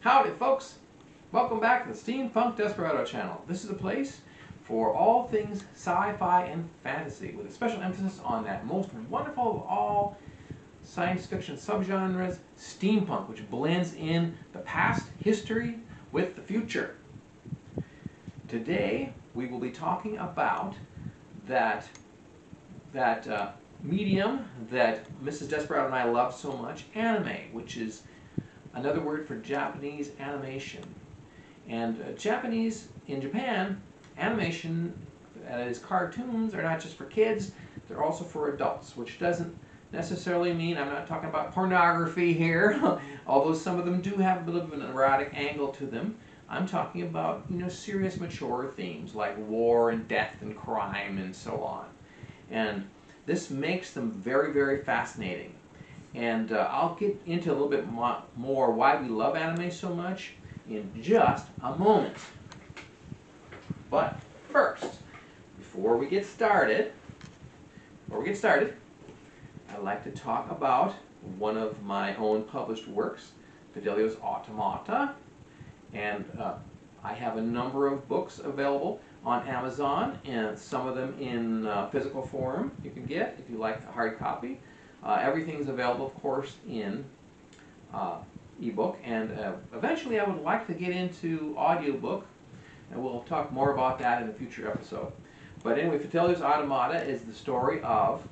Howdy folks! Welcome back to the Steampunk Desperado channel. This is a place for all things sci-fi and fantasy with a special emphasis on that most wonderful of all science fiction subgenres, steampunk, which blends in the past history with the future. Today we will be talking about that that uh, medium that Mrs. Desperado and I love so much, anime, which is another word for Japanese animation. And uh, Japanese, in Japan, animation, that is cartoons, are not just for kids, they're also for adults, which doesn't necessarily mean, I'm not talking about pornography here, although some of them do have a bit of an erotic angle to them. I'm talking about, you know, serious mature themes like war and death and crime and so on. And this makes them very, very fascinating. And uh, I'll get into a little bit more why we love anime so much in just a moment. But first, before we get started, before we get started, I'd like to talk about one of my own published works, Fidelios Automata. And uh, I have a number of books available on Amazon, and some of them in uh, physical form you can get if you like a hard copy. Uh, everything's available, of course, in uh, ebook, and uh, eventually I would like to get into audiobook, and we'll talk more about that in a future episode. But anyway, Fidelios Automata is the story of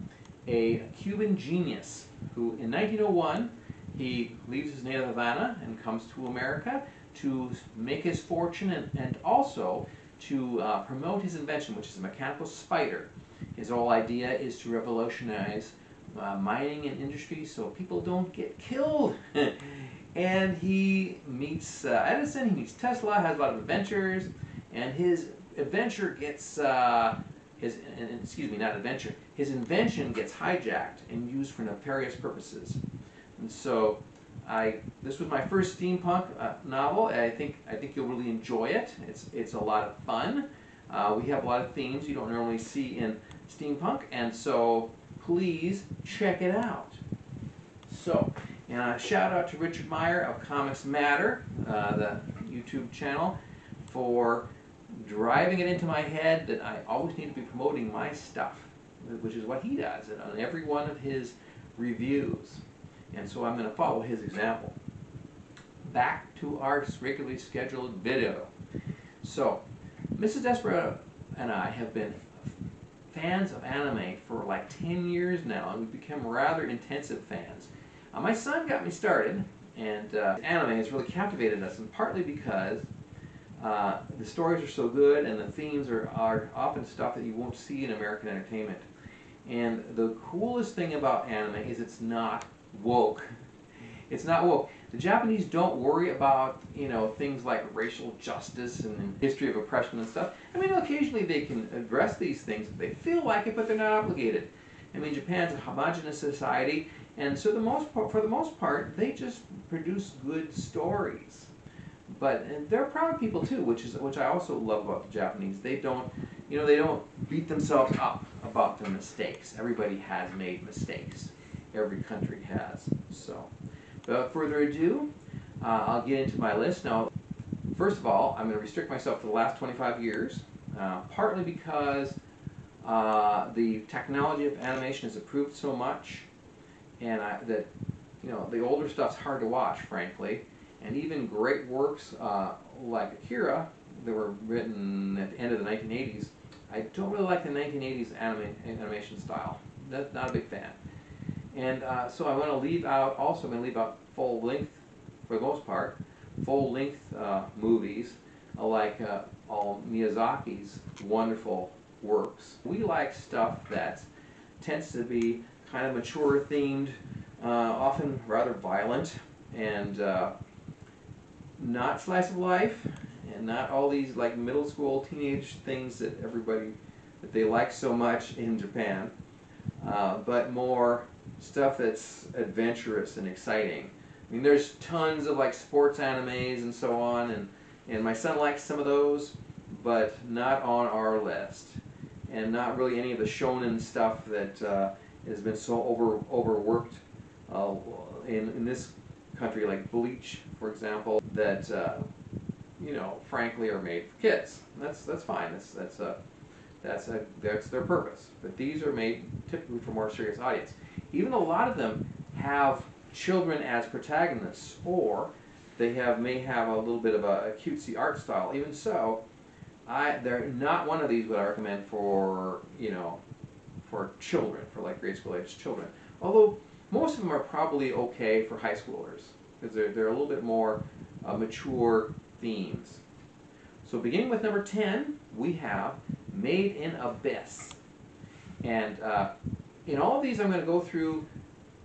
a Cuban genius who, in 1901, he leaves his native Havana and comes to America to make his fortune and, and also to uh, promote his invention, which is a mechanical spider. His whole idea is to revolutionize uh, mining and industry so people don't get killed. and he meets uh, Edison, he meets Tesla, has a lot of adventures, and his adventure gets, uh, his, excuse me, not adventure, his invention gets hijacked and used for nefarious purposes. And so I this was my first steampunk uh, novel. I think I think you'll really enjoy it. It's it's a lot of fun. Uh, we have a lot of themes you don't normally see in steampunk, and so please check it out. So, and a shout out to Richard Meyer of Comics Matter, uh, the YouTube channel, for driving it into my head that I always need to be promoting my stuff, which is what he does on every one of his reviews. And so I'm going to follow his example. Back to our regularly scheduled video. So, Mrs. Desperado and I have been fans of anime for like 10 years now, and we've become rather intensive fans. Uh, my son got me started, and uh, anime has really captivated us, and partly because uh, the stories are so good and the themes are, are often stuff that you won't see in American entertainment. And the coolest thing about anime is it's not woke. It's not woke. The Japanese don't worry about, you know, things like racial justice and history of oppression and stuff. I mean, occasionally they can address these things if they feel like it, but they're not obligated. I mean, Japan's a homogenous society, and so the most part, for the most part, they just produce good stories. But they're proud people too, which is which I also love about the Japanese. They don't, you know, they don't beat themselves up about their mistakes. Everybody has made mistakes every country has. So, without further ado, uh, I'll get into my list. Now, first of all, I'm going to restrict myself to the last 25 years, uh, partly because uh, the technology of animation has improved so much, and I, that you know the older stuff's hard to watch, frankly. And even great works uh, like Akira that were written at the end of the 1980s, I don't really like the 1980s anima animation style. That's not a big fan. And uh, so I want to leave out, also I'm going to leave out full length, for the most part, full length uh, movies uh, like uh, all Miyazaki's wonderful works. We like stuff that tends to be kind of mature themed, uh, often rather violent, and uh, not slice of life, and not all these like middle school teenage things that everybody that they like so much in Japan, but more stuff that's adventurous and exciting. I mean, there's tons of like sports animes and so on, and, and my son likes some of those, but not on our list. And not really any of the shonen stuff that uh, has been so over overworked uh, in, in this country, like Bleach, for example. that uh, you know, frankly, are made for kids. That's that's fine. That's that's a that's a that's their purpose. But these are made typically for more serious audience. Even though a lot of them have children as protagonists, or they have may have a little bit of a, cutesy art style. Even so, I they're not one of these would I recommend for you know for children for like grade school age children. Although most of them are probably okay for high schoolers because they're they're a little bit more uh, mature themes. So beginning with number 10, we have Made in Abyss. And uh, in all of these, I'm going to go through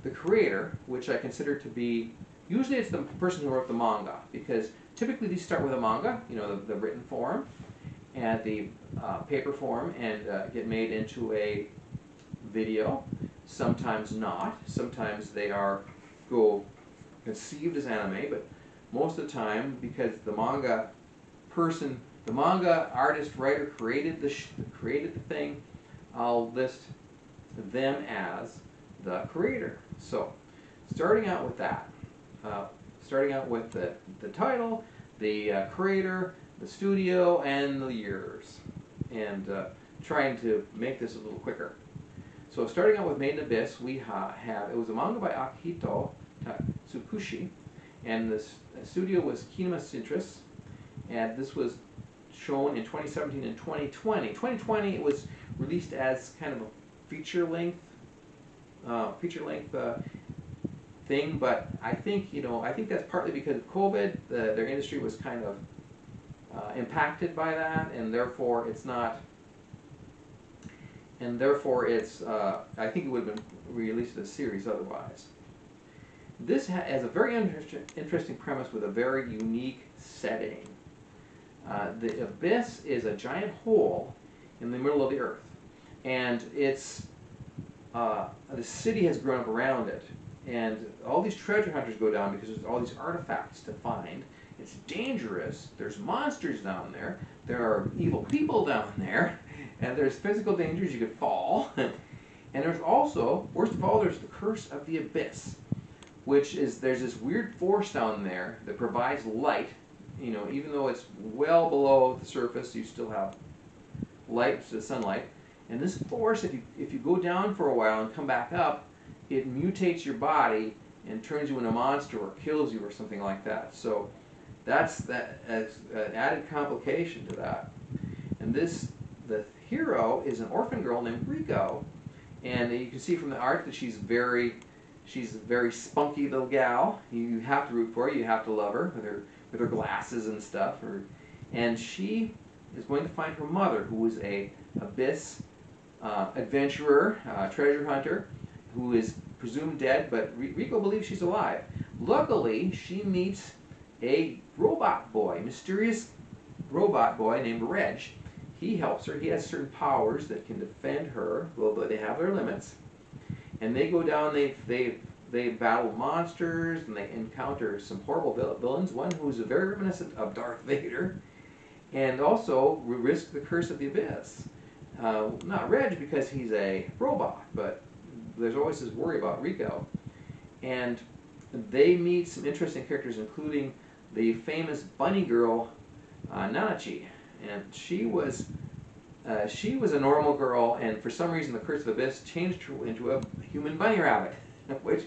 the creator, which I consider to be, usually it's the person who wrote the manga, because typically these start with a manga, you know, the, the written form, and the uh, paper form, and uh, get made into a video. Sometimes not. Sometimes they are go conceived as anime, but most of the time because the manga person, the manga artist, writer created the created the thing. I'll list them as the creator. So, starting out with that, uh, starting out with the the title, the uh, creator, the studio, and the years, and uh, trying to make this a little quicker. So, starting out with Made in Abyss, we ha have it was a manga by Akihito Tsukushi and the studio was Kinema Citrus, and this was shown in 2017 and 2020. 2020 it was released as kind of a feature length, uh, feature length uh, thing, but I think you know I think that's partly because of COVID. The, their industry was kind of uh, impacted by that, and therefore it's not. And therefore, it's. Uh, I think it would have been released as a series otherwise. This has a very inter interesting premise with a very unique setting. Uh, the abyss is a giant hole in the middle of the earth, and it's uh, the city has grown up around it, and all these treasure hunters go down because there's all these artifacts to find. It's dangerous. There's monsters down there. There are evil people down there, and there's physical dangers. You could fall, and there's also, worst of all, there's the curse of the abyss which is there's this weird force down there that provides light. You know, even though it's well below the surface, you still have light, the sunlight. And this force, if you if you go down for a while and come back up, it mutates your body and turns you into a monster or kills you or something like that. So that's that as an added complication to that. And this the hero is an orphan girl named Riko, and you can see from the art that she's very She's a very spunky little gal. You have to root for her. You have to love her with her with her glasses and stuff. Her, and she is going to find her mother, who is a abyss uh, adventurer, uh, treasure hunter, who is presumed dead, but Riko believes she's alive. Luckily, she meets a robot boy, mysterious robot boy named Reg. He helps her. He has certain powers that can defend her, although they have their limits and they go down. They they they battle monsters and they encounter some horrible villains. One who's very reminiscent of Darth Vader, and also risk the curse of the abyss. Uh, not Reg because he's a robot, but there's always this worry about Riko. And they meet some interesting characters, including the famous bunny girl, uh, Nanachi. And she was uh, she was a normal girl, and for some reason, the Curse of Abyss changed her into a human bunny rabbit, which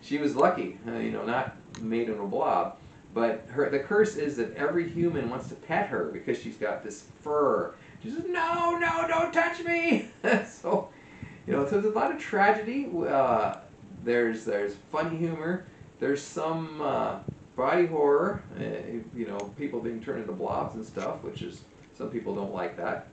she was lucky, uh, you know, not made in a blob. But her, the curse is that every human wants to pet her because she's got this fur. She says, "No, no, don't touch me!" so, you know, so there's a lot of tragedy. Uh, there's there's funny humor. There's some uh, body horror. Uh, you know, people being turned into blobs and stuff, which is some people don't like that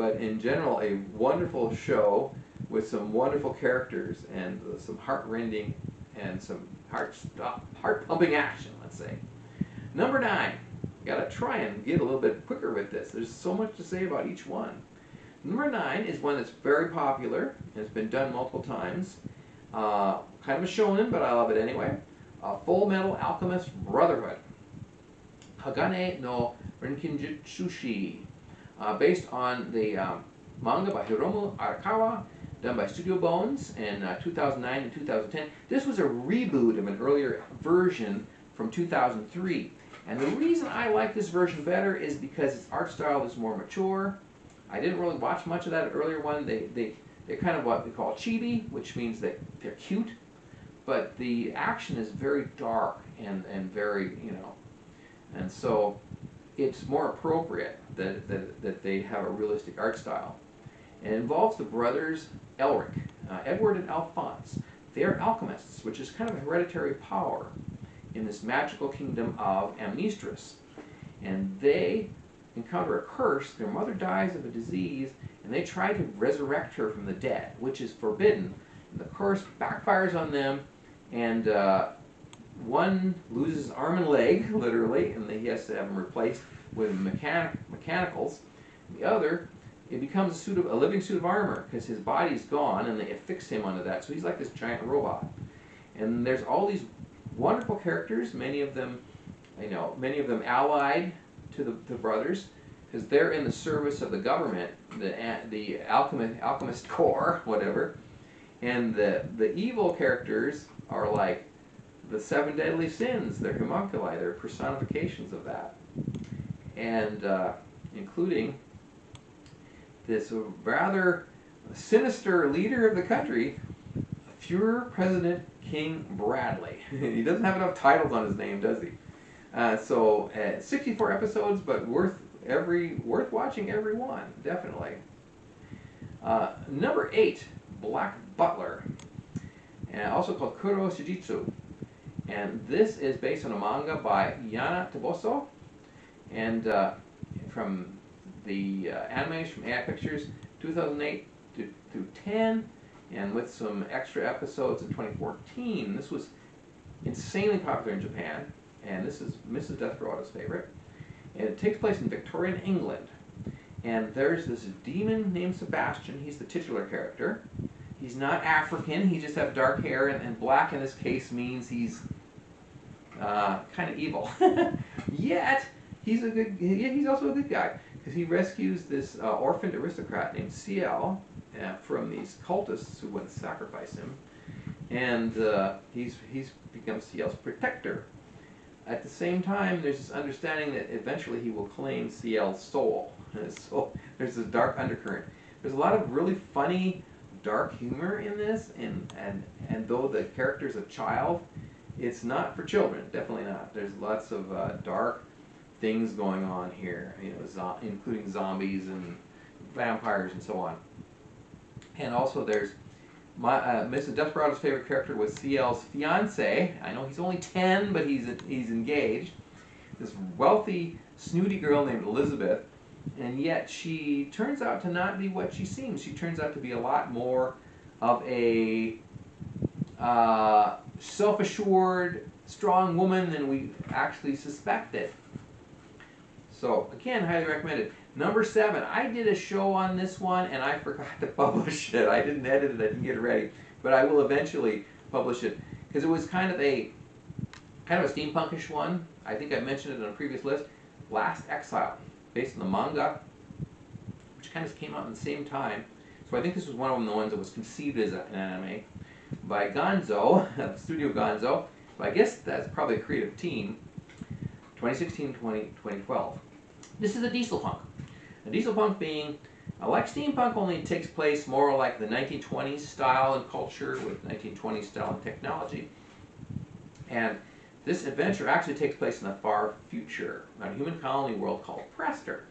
but in general, a wonderful show with some wonderful characters and some heart-rending and some heart stop, heart-pumping action, let's say. Number nine, gotta try and get a little bit quicker with this. There's so much to say about each one. Number nine is one that's very popular it's been done multiple times. Uh, kind of a shonen, but I love it anyway. Uh, Full Metal Alchemist Brotherhood. Hagane no Renkinjutsushi uh, based on the um, manga by Hiromu Arakawa, done by Studio Bones in uh, 2009 and 2010. This was a reboot of an earlier version from 2003. And the reason I like this version better is because its art style is more mature. I didn't really watch much of that earlier one. They, they, they're kind of what we call chibi, which means that they're cute, but the action is very dark and, and very, you know, and so it's more appropriate that, that, that they have a realistic art style. It involves the brothers Elric, uh, Edward and Alphonse. They're alchemists, which is kind of a hereditary power in this magical kingdom of Amnistris. And they encounter a curse. Their mother dies of a disease, and they try to resurrect her from the dead, which is forbidden. And the curse backfires on them, and uh, one loses arm and leg, literally, and he has to have them replaced with mechanic mechanicals. The other, it becomes a suit of a living suit of armor because his body's gone, and they affix him onto that. So he's like this giant robot. And there's all these wonderful characters, many of them, you know, many of them allied to the, the brothers, because they're in the service of the government, the the alchemist alchemist corps, whatever. And the the evil characters are like the seven deadly sins. They're homunculi. They're personifications of that, and uh, including this rather sinister leader of the country, Fuhrer President King Bradley. he doesn't have enough titles on his name, does he? Uh, so, uh, 64 episodes, but worth every worth watching every one, definitely. Uh, number eight, Black Butler, and also called Kuro Shijitsu. And this is based on a manga by Yana Toboso, and uh, from the uh, anime from AI Pictures, 2008 to, to 10 and with some extra episodes in 2014. This was insanely popular in Japan, and this is Mrs. Desperado's favorite. And it takes place in Victorian England. And there's this demon named Sebastian. He's the titular character. He's not African. He just has dark hair, and, and black in this case means he's uh, kind of evil. Yet he's a good. He's also a good guy because he rescues this uh, orphaned aristocrat named Ciel, uh, from these cultists who went to sacrifice him, and uh, he's he's becomes Ciel's protector. At the same time, there's this understanding that eventually he will claim Ciel's soul. so there's this dark undercurrent. There's a lot of really funny, dark humor in this, and and and though the character's a child, it's not for children. Definitely not. There's lots of uh, dark things going on here. You know, zo- including zombies and vampires and so on. And also there's my uh, Mrs. Desperado's favorite character was Ciel's fiance. I know he's only 10, but he's he's engaged. This wealthy, snooty girl named Elizabeth, and yet she turns out to not be what she seems. She turns out to be a lot more of a uh, self-assured, strong woman than we actually suspected. So again, highly recommended. Number seven, I did a show on this one and I forgot to publish it. I didn't edit it, I didn't get it ready, but I will eventually publish it because it was kind of a kind of a steampunkish one. I think I mentioned it on a previous list. Last Exile, based on the manga, which kind of came out at the same time. So I think this was one of the ones that was conceived as an anime by Gonzo, Studio Gonzo. But I guess that's probably a creative team. 2016, 20, 2012. This is a diesel punk. A diesel punk being, like steampunk, only takes place more like the 1920s style and culture with 1920s style and technology. And this adventure actually takes place in the far future, on a human colony world called Prester.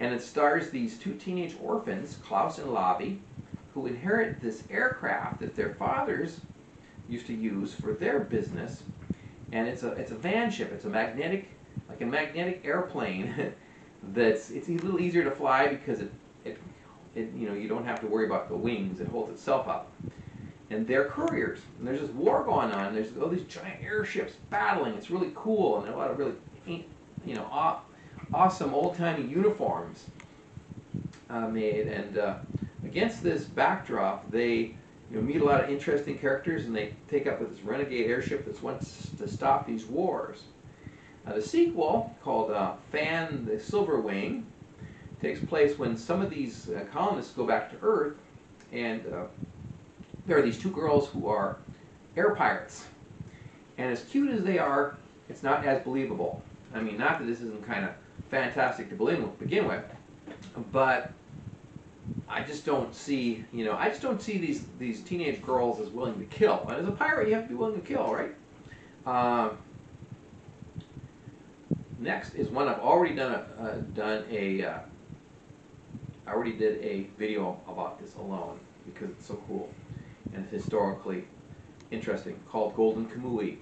And it stars these two teenage orphans, Klaus and Lavi, who inherit this aircraft that their fathers used to use for their business. And it's a, it's a van ship, it's a magnetic, like a magnetic airplane that's it's a little easier to fly because it, it, it you know you don't have to worry about the wings. It holds itself up. And they're couriers. And there's this war going on. There's all these giant airships battling. It's really cool, and a lot of really, you know, awesome old-timey uniforms uh, made. And uh, against this backdrop, they you know, meet a lot of interesting characters, and they take up with this renegade airship that's wants to stop these wars. Now, the sequel, called uh, Fan the Silver Wing, takes place when some of these uh, colonists go back to Earth, and uh, there are these two girls who are air pirates. And as cute as they are, it's not as believable. I mean, not that this isn't kind of fantastic to begin with, begin with, but I just don't see, you know, I just don't see these these teenage girls as willing to kill. And as a pirate, you have to be willing to kill, right? Um, next is one I've already done a uh, done a. Uh, I already did a video about this alone because it's so cool and it's historically interesting called Golden Kamui,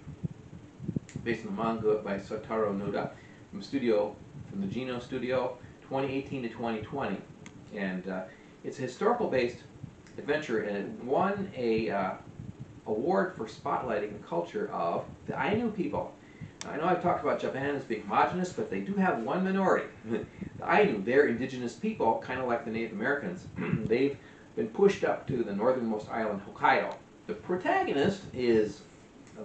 based on the manga by Sotaro Noda from studio from the Geno Studio, 2018 to 2020, and uh, it's a historical based adventure and it won a uh, award for spotlighting the culture of the Ainu people. I know I've talked about Japan as being homogenous, but they do have one minority. the Ainu, they're indigenous people, kind of like the Native Americans. They've been pushed up to the northernmost island, Hokkaido. The protagonist is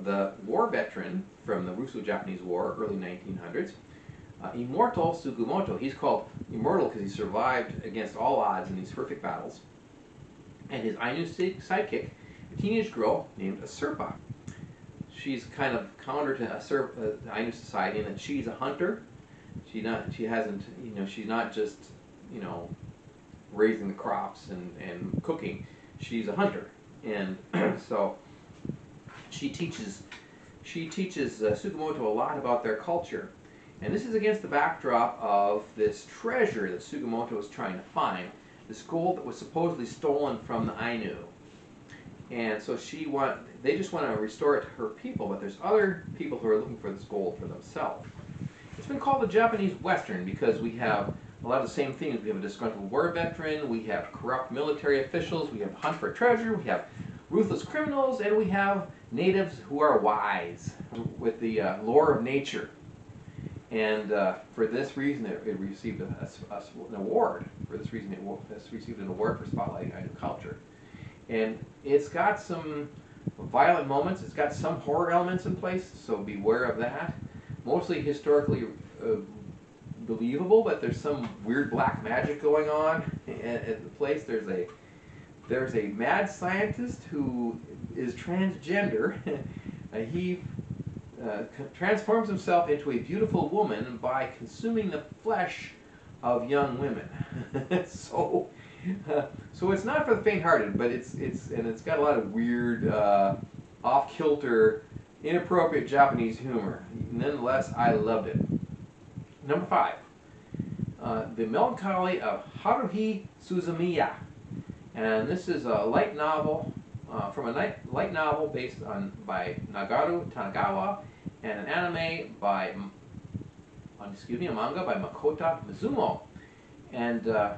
the war veteran from the Russo-Japanese War, early 1900s, uh, Immortal Sugimoto. He's called immortal because he survived against all odds in these horrific battles. And his Ainu sidekick, a teenage girl named Asirpa. She's kind of counter to Asirpa, uh, Ainu society in that she's a hunter. She not she hasn't you know she's not just you know raising the crops and, and cooking. She's a hunter, and so she teaches she teaches uh, Sugimoto a lot about their culture. And this is against the backdrop of this treasure that Sugimoto is trying to find, this gold that was supposedly stolen from the Ainu. And so she want they just want to restore it to her people, but there's other people who are looking for this gold for themselves. It's been called the Japanese Western because we have a lot of the same things. We have a disgruntled war veteran, we have corrupt military officials, we have hunt for treasure, we have ruthless criminals, and we have natives who are wise with the uh, lore of nature. And uh, for this reason, it, it received a, a, an award. For this reason, it, it received an award for spotlighting Ainu culture. And it's got some violent moments. It's got some horror elements in place, so beware of that. Mostly historically uh, believable, but there's some weird black magic going on at, at the place. There's a there's a mad scientist who is transgender. uh, he uh, transforms himself into a beautiful woman by consuming the flesh of young women. so, so it's not for the faint-hearted, but it's it's and it's got a lot of weird, uh, off-kilter, inappropriate Japanese humor. Nonetheless, I loved it. Number five, uh, the Melancholy of Haruhi Suzumiya, and this is a light novel uh, from a light, light novel based on by Nagaru Tanigawa and an anime by, excuse me, a manga by Makoto Mizuno, and uh,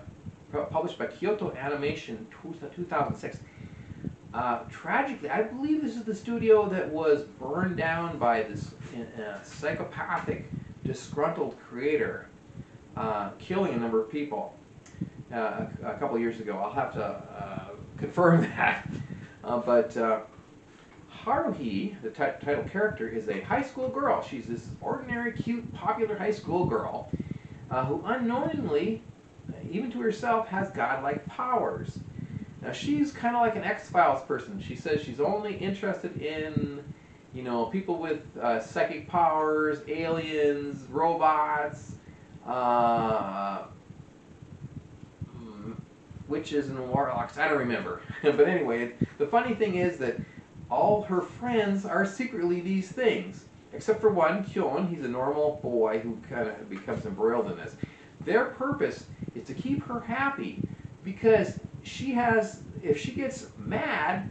published by Kyoto Animation 2006. Uh, tragically, I believe this is the studio that was burned down by this uh, psychopathic, disgruntled creator, uh, killing a number of people uh, a, a, couple years ago. I'll have to uh, confirm that. but Haruhi, the title character, is a high school girl. She's this ordinary, cute, popular high school girl uh, who unknowingly, even to herself, has godlike powers. Now she's kind of like an X-Files person. She says she's only interested in, you know, people with uh, psychic powers, aliens, robots, uh, mm, witches and warlocks. I don't remember. but anyway, the funny thing is that all her friends are secretly these things. Except for one, Kyon, he's a normal boy who kind of becomes embroiled in this. Their purpose is to keep her happy because she has, if she gets mad,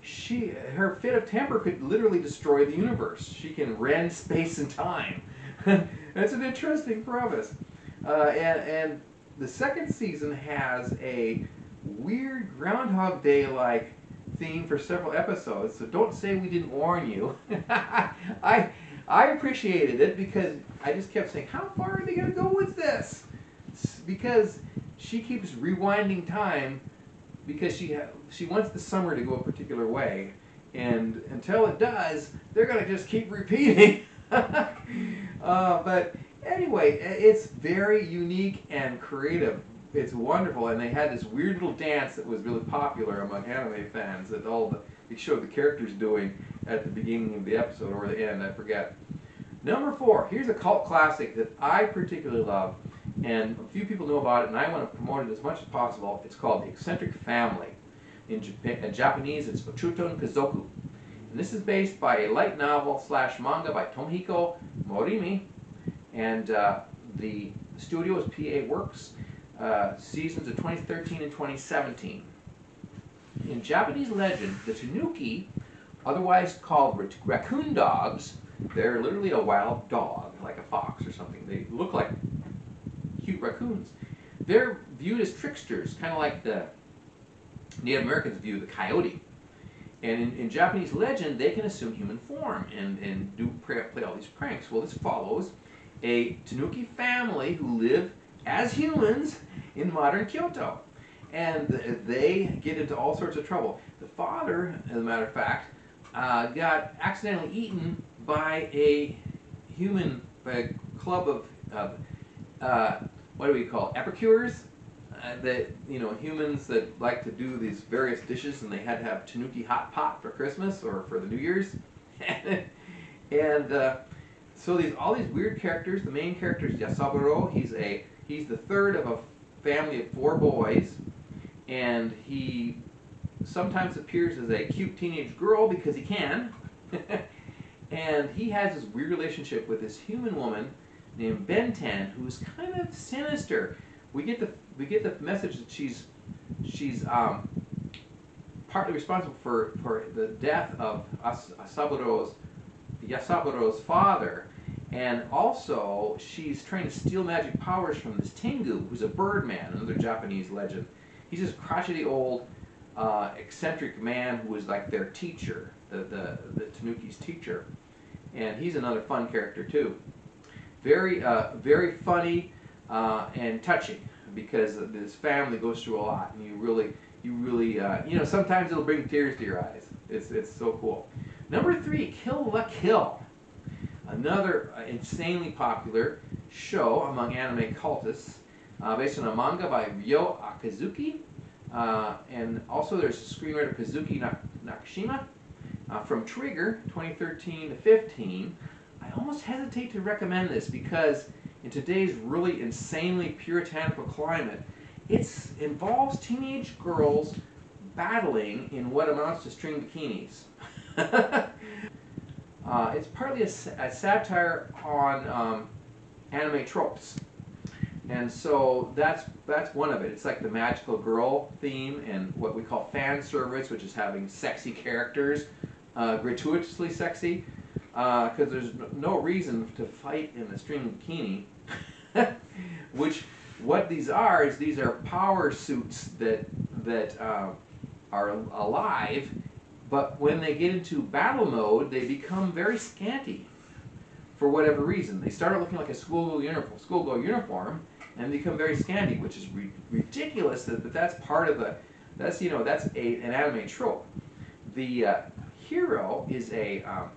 she her fit of temper could literally destroy the universe. She can rend space and time. That's an interesting premise. Uh, and, and the second season has a weird Groundhog Day-like theme for several episodes, so don't say we didn't warn you. I I appreciated it because I just kept saying, how far are they going to go with this? Because she keeps rewinding time because she she wants the summer to go a particular way, and until it does, they're going to just keep repeating. uh, but anyway, it's very unique and creative it's wonderful, and they had this weird little dance that was really popular among anime fans that all the, they showed the characters doing at the beginning of the episode or the end, I forget. Number four, here's a cult classic that I particularly love, and a few people know about it, and I want to promote it as much as possible. It's called The Eccentric Family. In, Japan, in Japanese, it's Ochuton Kazoku. And this is based by a light novel slash manga by Tomohiko Morimi, and uh, the studio is PA Works, uh, seasons of 2013 and 2017. In Japanese legend, the Tanuki, otherwise called raccoon dogs, they're literally a wild dog, like a fox or something. They look like cute raccoons. They're viewed as tricksters, kind of like the Native Americans view the coyote. And in, in, Japanese legend, they can assume human form and, and do play, play all these pranks. Well, this follows a Tanuki family who live as humans in modern Kyoto. And they get into all sorts of trouble. The father, as a matter of fact, uh, got accidentally eaten by a human, by a club of, of uh, what do we call epicures? Uh, that, you know, humans that like to do these various dishes and they had to have Tanuki hot pot for Christmas or for the New Year's. and uh, so these all these weird characters. The main character is Yasaburo. He's a he's the third of a family of four boys, and he sometimes appears as a cute teenage girl because he can. and he has this weird relationship with this human woman named Benten, who's kind of sinister. We get the we get the message that she's she's um, partly responsible for, for the death of As- Asaburo's Yasaburo's father, and also she's trying to steal magic powers from this Tengu, who's a birdman, another Japanese legend. He's this crotchety old uh, eccentric man who was like their teacher, the, the, the Tanuki's teacher. And he's another fun character too. Very, uh, very funny uh, and touching because this family goes through a lot and you really, you really, uh, you know, sometimes it'll bring tears to your eyes. It's, it's so cool. Number three, Kill la Kill. Another uh, insanely popular show among anime cultists uh, based on a manga by Ryo Akizuki uh, and also there's screenwriter Kazuki Nakashima uh, from Trigger 2013 to 15. I almost hesitate to recommend this because in today's really insanely puritanical climate, it involves teenage girls battling in what amounts to string bikinis. uh, it's partly a, a satire on um, anime tropes. And so that's that's one of it. It's like the magical girl theme and what we call fan service, which is having sexy characters, uh, gratuitously sexy, because uh, there's no reason to fight in a string bikini. which what these are is these are power suits that that uh, are alive, but when they get into battle mode, they become very scanty for whatever reason. They start looking like a school uniform, schoolgirl uniform and become very scanty, which is ri ridiculous. That, but that's part of the, that's you know that's a an anime trope. The uh, hero is a um,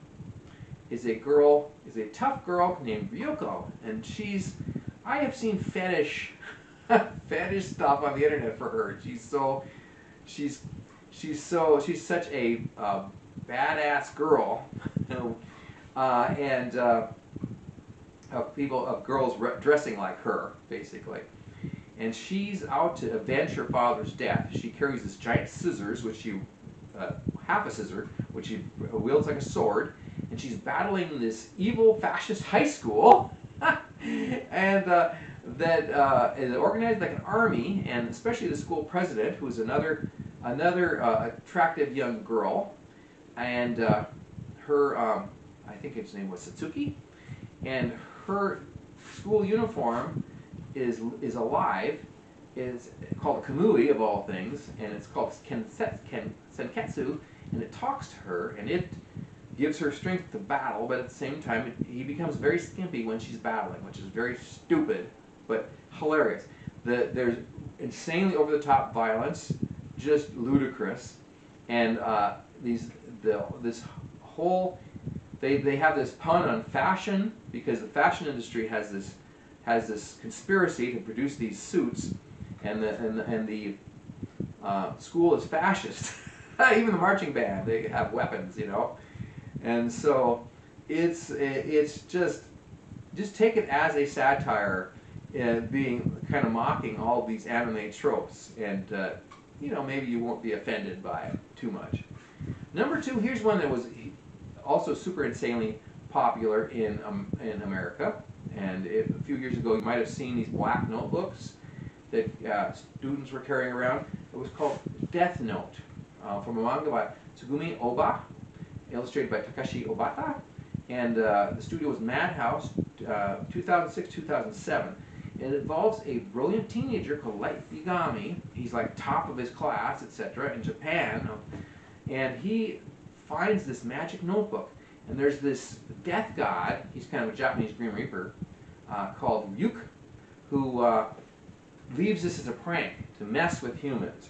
is a girl is a tough girl named Ryuko, and she's I have seen fetish fetish stuff on the internet for her. She's so she's she's so she's such a uh, badass girl, uh, and uh, of people of girls dressing like her, basically. And she's out to avenge her father's death. She carries this giant scissors, which she uh, half a scissor, which she wields like a sword, and she's battling this evil fascist high school, and uh, that uh, is organized like an army, and especially the school president, who is another another uh, attractive young girl, and uh, her um, I think its name was Satsuki, and her school uniform is is alive, is called Kamui of all things, and it's called Senketsu, and it talks to her, and it gives her strength to battle, but at the same time, he becomes very skimpy when she's battling, which is very stupid, but hilarious. The, there's insanely over-the-top violence, just ludicrous, and uh, these the this whole they, they have this pun on fashion because the fashion industry has this has this conspiracy to produce these suits, and the and the, and the uh, school is fascist. Even the marching band they have weapons, you know, and so it's it's just just take it as a satire, uh, being kind of mocking all these anime tropes, and uh, you know maybe you won't be offended by it too much. Number two, here's one that was also super insanely popular in um, in America, and it, a few years ago you might have seen these black notebooks that uh, students were carrying around. It was called Death Note, uh, from a manga by Tsugumi Ohba, illustrated by Takashi Obata, and uh, the studio was Madhouse, 2006-2007. Uh, it involves a brilliant teenager called Light Yagami. He's like top of his class, etc., in Japan, and he finds this magic notebook. And there's this death god. He's kind of a Japanese Grim Reaper uh, called Ryuk, who uh, leaves this as a prank to mess with humans.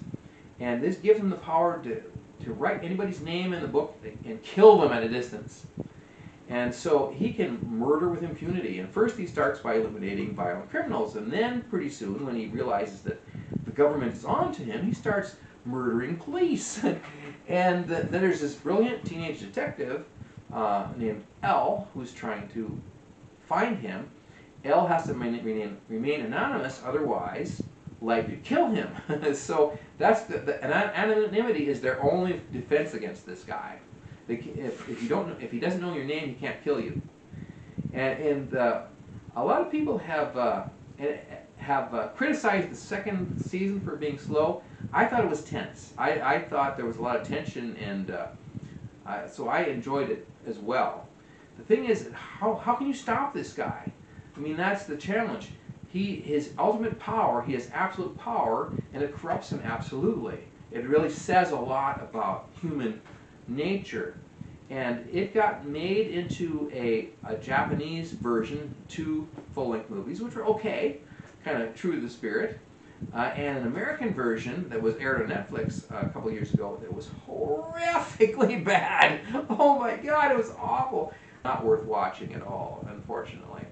And this gives him the power to, to write anybody's name in the book and kill them at a distance. And so he can murder with impunity. And first he starts by eliminating violent criminals. And then pretty soon, when he realizes that the government is on to him, he starts murdering police. and then there's this brilliant teenage detective uh, named L who's trying to find him. L has to remain, remain anonymous, otherwise Light to kill him. so that's the, the anonymity is their only defense against this guy. If, if you don't if he doesn't know your name, he can't kill you. And, and uh, a lot of people have uh, have uh, criticized the second season for being slow. I thought it was tense. I, I thought there was a lot of tension, and uh, so I enjoyed it as well. The thing is, how, how can you stop this guy? I mean, that's the challenge. He, his ultimate power, he has absolute power, and it corrupts him absolutely. It really says a lot about human nature. And it got made into a, a Japanese version, two full-length movies, which were okay, kind of true to the spirit. Uh, and an American version that was aired on Netflix a couple years ago that was horrifically bad. Oh my god, it was awful. Not worth watching at all, unfortunately.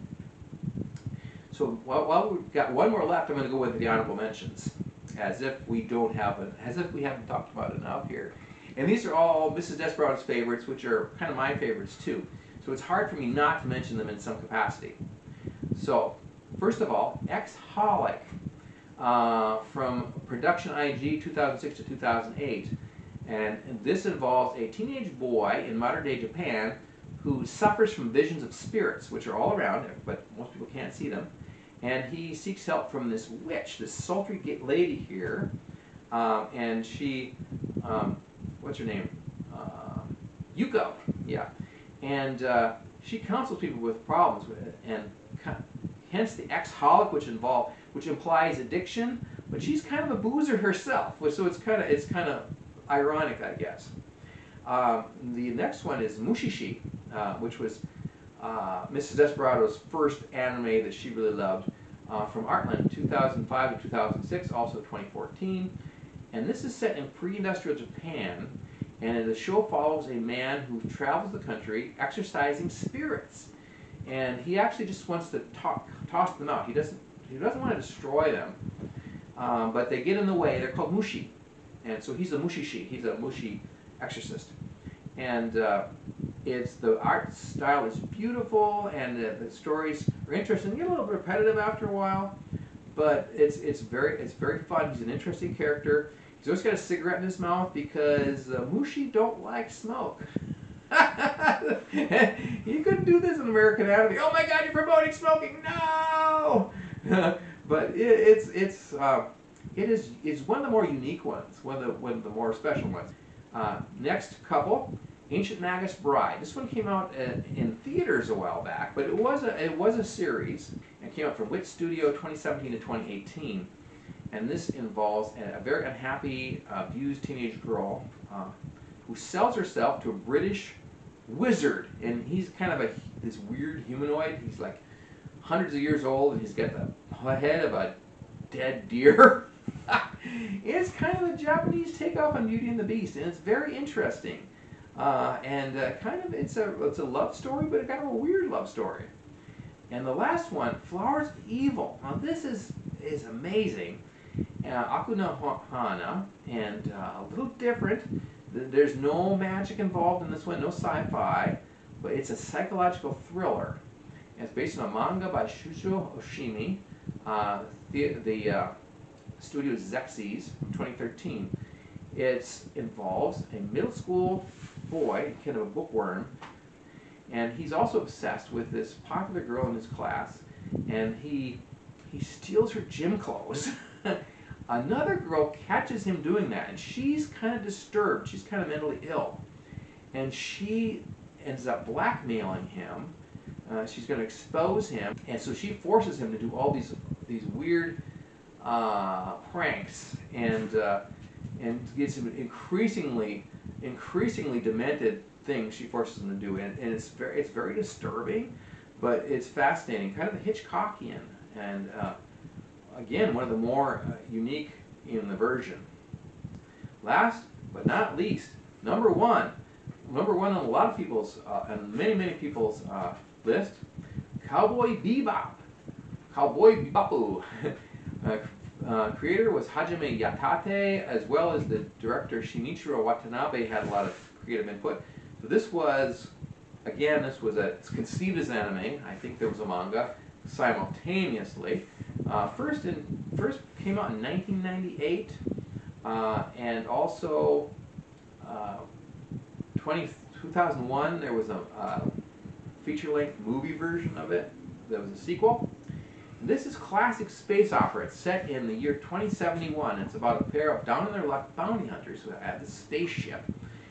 So while, while we've got one more left, I'm going to go with the honorable mentions, as if we don't have as if we haven't talked about enough here. And these are all Mrs. Desperado's favorites, which are kind of my favorites too. So it's hard for me not to mention them in some capacity. So, first of all, Ex-Holic uh, from Production IG 2006 to 2008. And, and this involves a teenage boy in modern day Japan who suffers from visions of spirits, which are all around, but most people can't see them and he seeks help from this witch, this sultry lady here, um, and she, um, what's her name? Uh, Yuko, yeah, and uh, she counsels people with problems with it, and hence the ex-holic, which involve, which implies addiction, but she's kind of a boozer herself, so it's kind of it's kind of ironic, I guess. Um, the next one is Mushishi, uh, which was uh, Mrs. Desperado's first anime that she really loved uh, from Artland, 2005 to 2006, also 2014. And this is set in pre-industrial Japan, and the show follows a man who travels the country exercising spirits. And he actually just wants to talk, toss them out. He doesn't, he doesn't want to destroy them, um, but they get in the way. They're called mushi. And so he's a mushishi. He's a mushi exorcist. And uh, it's the art style is beautiful, and the, the stories are interesting. Get a little repetitive after a while, but it's it's very it's very fun. He's an interesting character. He's always got a cigarette in his mouth because uh, Mushi don't like smoke. he couldn't do this in American Anime. Oh my God, you're promoting smoking! No. but it, it's it's uh, it is it's one of the more unique ones, one of the one of the more special ones. Uh, next couple Ancient Magus Bride. This one came out uh, in theaters a while back, but it was a, it was a series. It came out from Wit Studio 2017 to 2018. And this involves a, a very unhappy, uh, abused teenage girl uh, who sells herself to a British wizard. And he's kind of a this weird humanoid. He's like hundreds of years old, and he's got the head of a dead deer. it's kind of a Japanese takeoff on Beauty and the Beast, and it's very interesting. Uh, and uh, kind of, it's a, it's a love story, but kind of a weird love story. And the last one, Flowers of Evil. Now this is, is amazing. Uh, and uh, a little different. There's no magic involved in this one, no sci-fi. but it's a psychological thriller. And it's based on a manga by Shuzo Oshimi. Uh, the the uh, studio Zexcs from 2013. It involves a middle school boy, kind of a bookworm, and he's also obsessed with this popular girl in his class, and he he steals her gym clothes. Another girl catches him doing that, and she's kind of disturbed. She's kind of mentally ill, and she ends up blackmailing him. Uh, she's going to expose him, and so she forces him to do all these these weird uh, pranks, and uh, and gets him increasingly increasingly demented things she forces him to do, and, and it's very it's very disturbing, but it's fascinating, kind of Hitchcockian, and uh, again one of the more uh, unique in the version. Last but not least, number one, number one on a lot of people's uh, and many many people's uh, list, Cowboy Bebop, Cowboy Bebop. Uh, uh, creator was Hajime Yatate, as well as the director Shinichiro Watanabe had a lot of creative input. So this was, again, this was a, it's conceived as an anime. I think there was a manga simultaneously. Uh, first in first came out in 1998, uh, and also uh, 20, 2001 there was a uh, feature-length movie version of it. There was a sequel. This is classic space opera. It's set in the year 2071. It's about a pair of down in their luck bounty hunters who have this spaceship.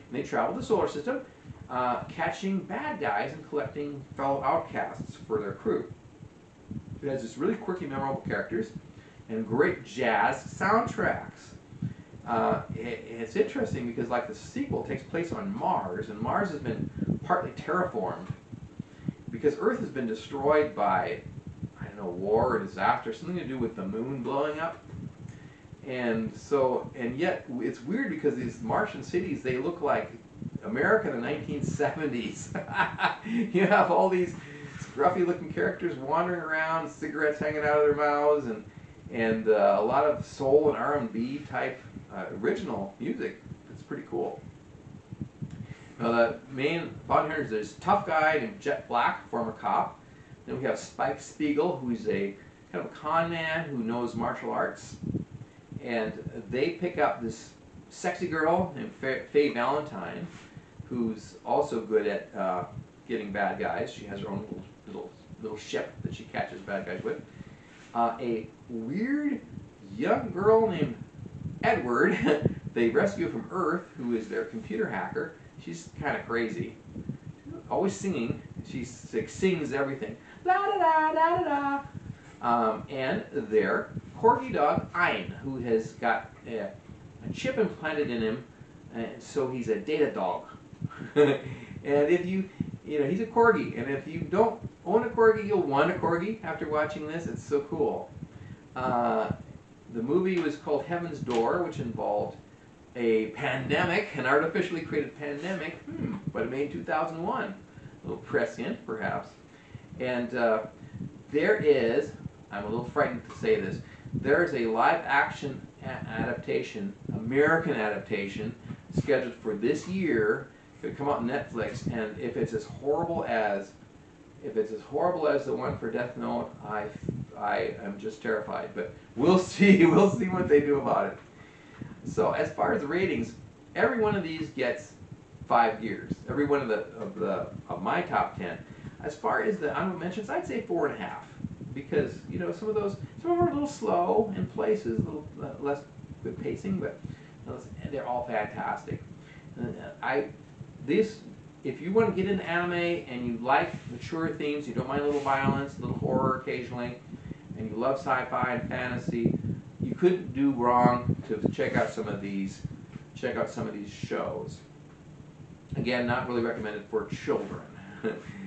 And they travel the solar system, uh, catching bad guys and collecting fellow outcasts for their crew. It has this really quirky, memorable characters and great jazz soundtracks. Uh, it, it's interesting because, like, the sequel takes place on Mars, and Mars has been partly terraformed because Earth has been destroyed by know, war or disaster, something to do with the moon blowing up. And so, and yet it's weird because these Martian cities, they look like America in the 1970s. you have all these scruffy looking characters wandering around, cigarettes hanging out of their mouths, and and uh, a lot of soul and R&B type uh, original music. It's pretty cool. Now the main bounty hunter is this tough guy named Jet Black, former cop, then we have Spike Spiegel, who's a kind of a con man who knows martial arts. And they pick up this sexy girl named Faye Valentine, who's also good at uh, getting bad guys. She has her own little, little, ship that she catches bad guys with. Uh, a weird young girl named Edward, they rescue from Earth, who is their computer hacker. She's kind of crazy, always singing. She like, sings everything da da da da da. Um, and their corgi dog Ein, who has got a, a chip implanted in him, and so he's a data dog. and if you, you know, he's a corgi, and if you don't own a corgi, you'll want a corgi after watching this. It's so cool. Uh, the movie was called Heaven's Door, which involved a pandemic, an artificially created pandemic, hmm, but it made 2001. A little prescient, perhaps. And uh, there is, I'm a little frightened to say this, there is a live action adaptation, American adaptation, scheduled for this year. It come out on Netflix, and if it's as horrible as, if it's as horrible as the one for Death Note, I, I am just terrified. But we'll see. We'll see what they do about it. So as far as ratings, every one of these gets five years. Every one of the of the of my top ten. As far as the honorable mentions, I'd say four and a half because you know some of those some of them are a little slow in places, a little uh, less good pacing, but they're all fantastic. Uh, I this if you want to get into anime and you like mature themes, you don't mind a little violence, a little horror occasionally, and you love sci-fi and fantasy, you couldn't do wrong to check out some of these check out some of these shows. Again, not really recommended for children.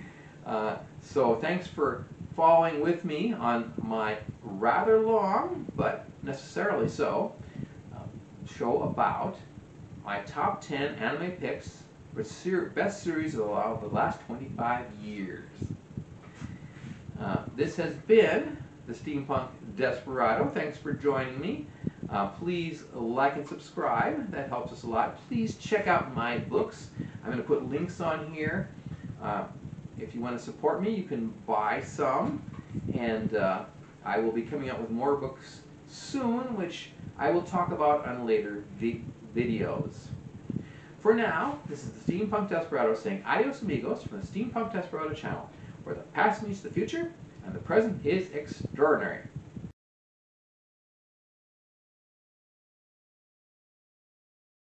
Uh, so thanks for following with me on my rather long, but necessarily so, uh, show about my top 10 anime picks for ser best series of the last 25 years. Uh, this has been the Steampunk Desperado. Thanks for joining me. Uh, please like and subscribe. That helps us a lot. Please check out my books. I'm going to put links on here Uh, if you want to support me, you can buy some, and uh, I will be coming out with more books soon, which I will talk about on later vi- videos. For now, this is the Steampunk Desperado saying adios amigos from the Steampunk Desperado channel, where the past meets the future and the present is extraordinary.